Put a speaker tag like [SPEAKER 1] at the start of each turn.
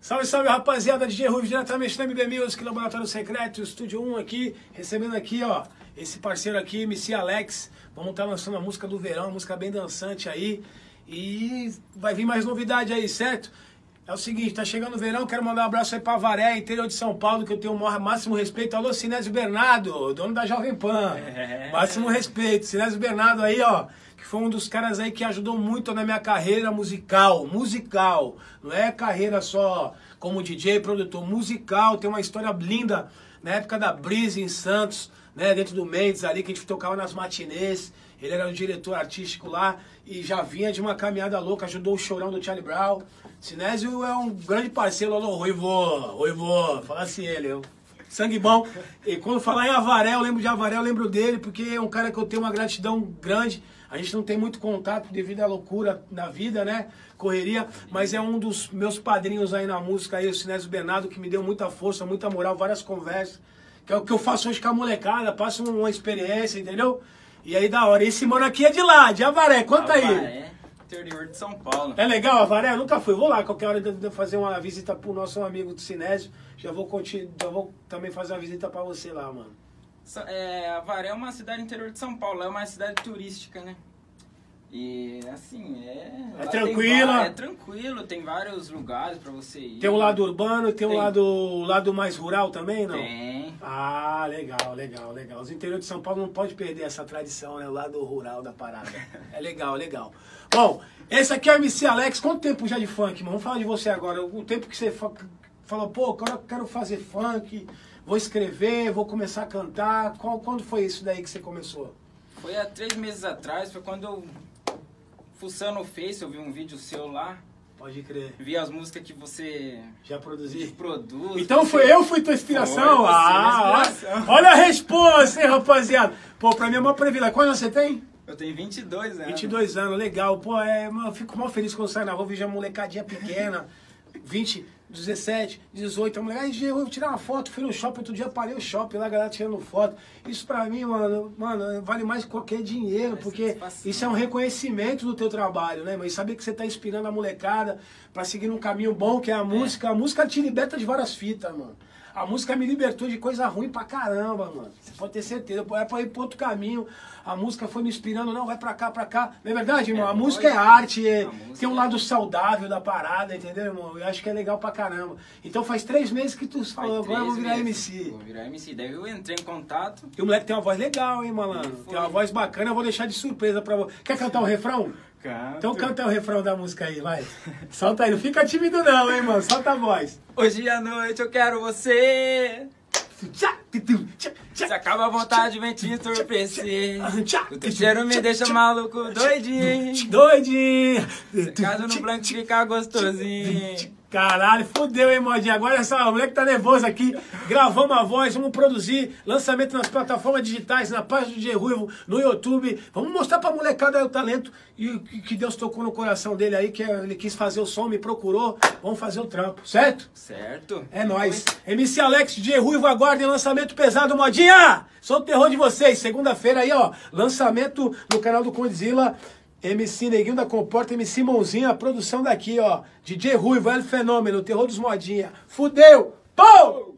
[SPEAKER 1] Salve, salve, rapaziada, DJ Ruivo, diretamente da MB Music, Laboratório Secreto, Estúdio 1 aqui, recebendo aqui, ó, esse parceiro aqui, MC Alex. Vamos estar tá lançando a música do verão, música bem dançante aí. E vai vir mais novidade aí, certo? É o seguinte, tá chegando o verão, quero mandar um abraço aí pra Varé, interior de São Paulo, que eu tenho o máximo respeito. Alô, Sinésio Bernardo, dono da Jovem Pan. É. Máximo respeito. Sinésio Bernardo aí, ó, que foi um dos caras aí que ajudou muito na minha carreira musical. Musical. Não é carreira só como DJ, produtor. Musical, tem uma história linda na época da Breeze em Santos, né? Dentro do Mendes ali, que a gente tocava nas matinês. Ele era o diretor artístico lá e já vinha de uma caminhada louca, ajudou o chorão do Charlie Brown. Sinésio é um grande parceiro, alô, Ruivô, Ruivô, fala assim ele, eu. sangue bom. E quando falar em Avaré, eu lembro de Avaré, eu lembro dele, porque é um cara que eu tenho uma gratidão grande. A gente não tem muito contato devido à loucura na vida, né? Correria, mas é um dos meus padrinhos aí na música, aí, o Sinésio Bernardo, que me deu muita força, muita moral, várias conversas. Que é o que eu faço hoje com a molecada, passo uma experiência, entendeu? E aí da hora. Esse mano aqui é de lá, de Avaré, conta Avaré.
[SPEAKER 2] aí interior de São Paulo.
[SPEAKER 1] É legal, Avaré? Eu nunca fui. Vou lá, qualquer hora de fazer uma visita pro nosso amigo do Sinésio. Já vou, já vou também fazer uma visita pra você lá, mano.
[SPEAKER 2] É, Avaré é uma cidade interior de São Paulo, é uma cidade turística, né? E assim, é.
[SPEAKER 1] É tranquila.
[SPEAKER 2] É tranquilo, tem vários lugares para você ir.
[SPEAKER 1] Tem um lado urbano, tem, tem. um lado, lado mais rural também, não?
[SPEAKER 2] Tem.
[SPEAKER 1] Ah, legal, legal, legal. Os interiores de São Paulo não pode perder essa tradição, né? O lado rural da parada. é legal, legal. Bom, esse aqui é o MC Alex. Quanto tempo já de funk, mano? Vamos falar de você agora. O tempo que você falou, pô, eu quero fazer funk, vou escrever, vou começar a cantar. Qual, quando foi isso daí que você começou?
[SPEAKER 2] Foi há três meses atrás, foi quando eu fuçando o Face, eu vi um vídeo seu lá.
[SPEAKER 1] Pode crer.
[SPEAKER 2] Vi as músicas que você
[SPEAKER 1] já produziu.
[SPEAKER 2] Produz.
[SPEAKER 1] Então foi eu fui tua inspiração? Foi, ah, inspiração. olha a resposta, hein, rapaziada. Pô, pra mim é uma privilégio. Quantos você tem?
[SPEAKER 2] Eu tenho 22 anos.
[SPEAKER 1] 22 anos, legal. Pô, é, eu fico mal feliz quando eu saio na rua, vejo a molecadinha pequena. 20, 17, 18, a mulher, ai, eu vou tirar uma foto, fui no shopping, outro dia parei o shopping lá, a galera tirando foto. Isso pra mim, mano, mano, vale mais que qualquer dinheiro, porque isso é um reconhecimento do teu trabalho, né, mas saber que você tá inspirando a molecada pra seguir um caminho bom, que é a música. A música te liberta de várias fitas, mano. A música me libertou de coisa ruim pra caramba, mano. Você pode ter certeza. É pra ir pro outro caminho. A música foi me inspirando, não, vai pra cá, pra cá. Não é verdade, irmão? É, a música é arte, é, tem um lado saudável da parada, entendeu, irmão? Eu acho que é legal pra caramba. Então faz três meses que tu falou, agora eu vou virar
[SPEAKER 2] meses.
[SPEAKER 1] MC.
[SPEAKER 2] Vou virar MC. Daí eu entrei em contato.
[SPEAKER 1] E o moleque tem uma voz legal, hein, malandro? Tem uma voz bacana, eu vou deixar de surpresa pra você. Quer cantar o um refrão?
[SPEAKER 2] Canto.
[SPEAKER 1] Então canta o refrão da música aí, vai. Solta aí, não fica tímido não, hein, mano. Solta a voz.
[SPEAKER 2] Hoje à noite eu quero você. Se acaba a vontade, vem te entorpecer. O teu cheiro me deixa maluco, doidinho.
[SPEAKER 1] Doidinho.
[SPEAKER 2] Caso no branco ficar gostosinho.
[SPEAKER 1] Caralho, fodeu, hein, modinha? Agora essa mulher que tá nervosa aqui, gravamos a voz, vamos produzir lançamento nas plataformas digitais, na página do DJ Ruivo, no YouTube. Vamos mostrar pra molecada o talento e que Deus tocou no coração dele aí, que ele quis fazer o som, me procurou. Vamos fazer o trampo, certo?
[SPEAKER 2] Certo.
[SPEAKER 1] É nóis. MC Alex, DJ Ruivo, aguardem lançamento pesado, modinha! Sou o terror de vocês. Segunda-feira aí, ó, lançamento no canal do Condzilla. MC Neguinho da Comporta, MC Mãozinha, a produção daqui, ó. DJ Ruivo, El Fenômeno, terror dos modinha. Fudeu! Pô!